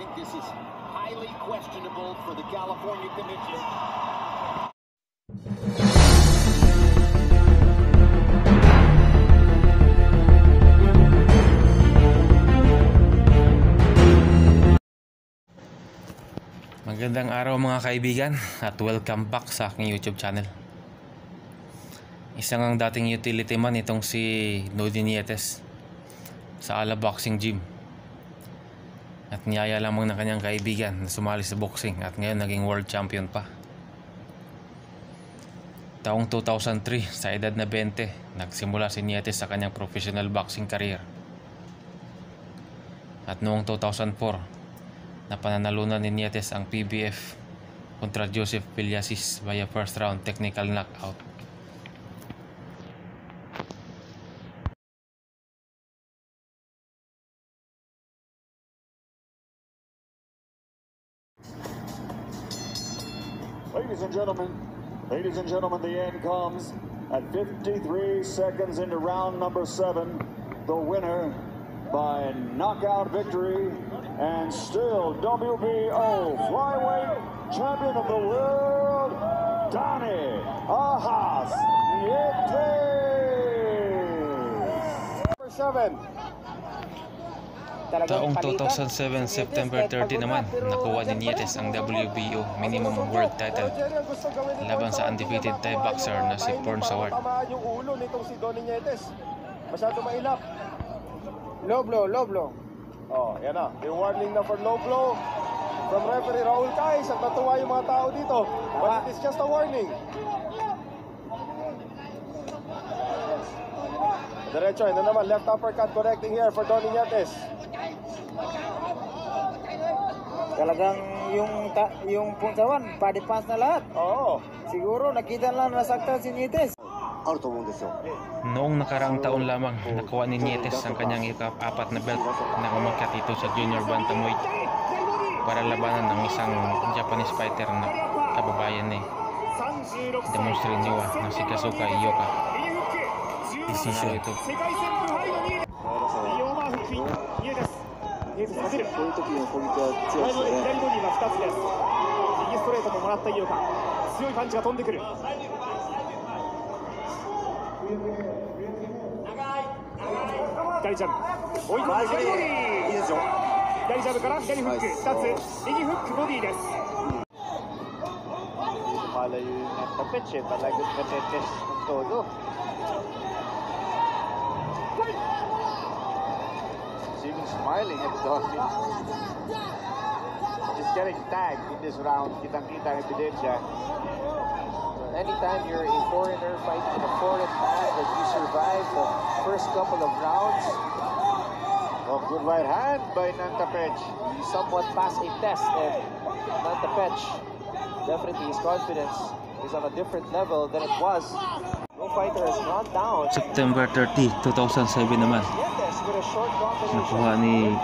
think this is highly questionable for the California Commission. Magandang araw mga kaibigan at welcome back sa aking YouTube channel. Isang ang dating utility man itong si Nodi Nietes sa Ala Boxing Gym. At niyaya lamang ng kanyang kaibigan na sumali sa boxing at ngayon naging world champion pa. Taong 2003, sa edad na 20, nagsimula si Nietes sa kanyang professional boxing career. At noong 2004, na pananalunan ni Nietes ang PBF kontra Joseph Piliasis via first round technical knockout. Ladies and gentlemen, ladies and gentlemen, the end comes at 53 seconds into round number seven. The winner by knockout victory and still WBO flyweight champion of the world, Donny Ahas. Number seven. Taong 2007 September 30 naman, nakuha ni Nietes ang WBO minimum world title laban sa undefeated Thai boxer na si Porn yung ulo nitong si Donny Nietes. Masyado mailap. Low blow, low blow. Oh, yan na. Yung warning na for low blow from referee Raul Kais. Ang natuwa yung mga tao dito. But it is just a warning. Diretso, ito naman. Left uppercut connecting here for Donny Nietes. Talagang yung ta yung punsawan, body pass na lahat. Oo. Siguro nakita lang nasaktan si Nites. Noong nakaraang taon lamang, nakuha ni Nietes ang kanyang ika-apat na belt na umakyat ito sa junior bantamweight para labanan ang isang Japanese fighter na kababayan ni Demonstri Niwa na si Kazuka Ioka. Desisyon ito. ネズ下げるこういう時のポイントは強いですね。左ボディは2つです右ストレートももらった井岡強いパンチが飛んでくる左ジャブ追い込んで左ボディいいですよ左ジャブから左フック2つ右フックボディです Malayo yung nagtapits eh. Talagang katetest ng todo. He's even smiling at Donny. Just getting tagged in this round. Kitang-kita ang ebidensya. anytime you're a foreigner fighting in a foreign land that you survive the first couple of rounds, Oh, good right hand by Nantapech. you somewhat pass a test and Nantapech, definitely his confidence is on a different level than it was. No fighter has gone down. September 30, 2007 naman, Nakuha ni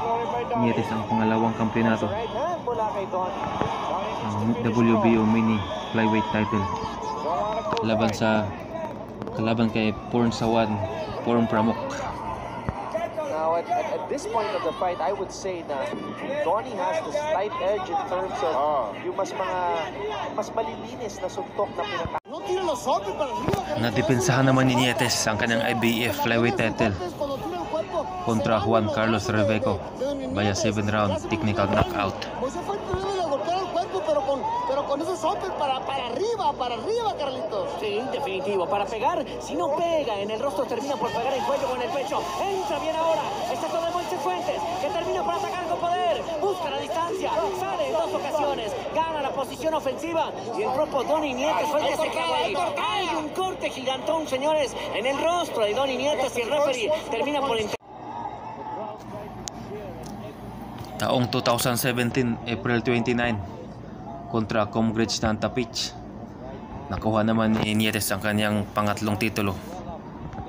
Nietes ang pangalawang kampeonato ang WBO mini flyweight title. Laban sa kalaban kay Porn Sawan Porn Pramuk. Now, at, at, at this point of the fight, I would say na Donny has the slight edge in terms of Ah. yung mas mga mas malilinis na suntok na pinaka Nadepensahan naman ni Nietes ang kanyang IBF flyweight title kontra Juan Carlos Reveco via 7 round technical knockout. Pues se fue el primero de golpear el cuerpo, pero con, pero para, para arriba, para arriba, Carlitos. Sí, definitivo. Para pegar, si no pega en el rostro, termina por pegar el cuello con el pecho. Entra bien ahora. Está con el Moisés Fuentes, que termina por atacar con poder. Busca la distancia. Sale en dos ocasiones. Gana la posición ofensiva. Y el propio Donny Nietes fue el que se. Hay un corte gigantón, señores, en el rostro de Donny Nietes. Y el referee termina por entrar. Taong 2017, April 29, kontra Comgrich Nantapich. Nakuha naman ni Nietes ang kanyang pangatlong titulo,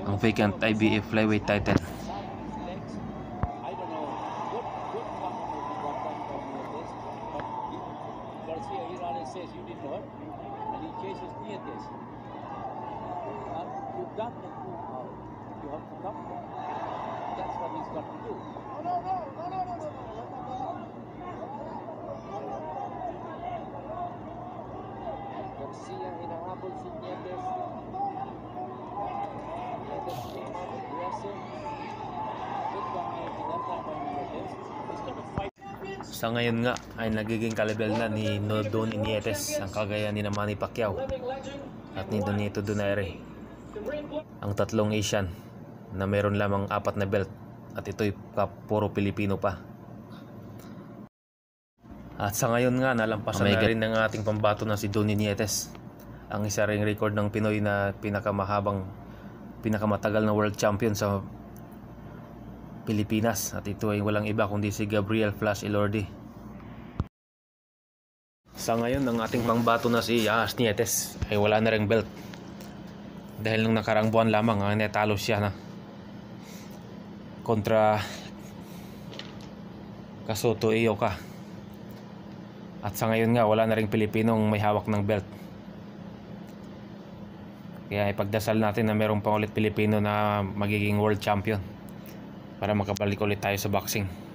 ang vacant IBF flyweight title. You have to come. That's what he's got to do. Double si Nietes. Nietes came out aggressive. Good. He's gonna fight. Sa ngayon nga ay nagiging kalibel na ni Nodon Nietes ang kagaya ni Manny Pacquiao at ni Donito Donaire. Ang tatlong Asian na meron lamang apat na belt at ito'y puro Pilipino pa. At sa ngayon nga nalampasan na rin ng ating pambato na si Donnie Nietes. Ang isa ring record ng Pinoy na pinakamahabang pinakamatagal na world champion sa Pilipinas at ito ay walang iba kundi si Gabriel Flash Elordi. Sa ngayon, ang ating pangbato na si Ahas Nietes ay wala na ring belt. Dahil nung nakarang buwan lamang ang netalo siya na kontra Kasuto Ioka. At sa ngayon nga, wala na ring Pilipinong may hawak ng belt. Kaya ipagdasal natin na merong pang ulit Pilipino na magiging world champion para makabalik ulit tayo sa boxing.